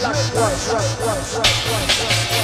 Black One.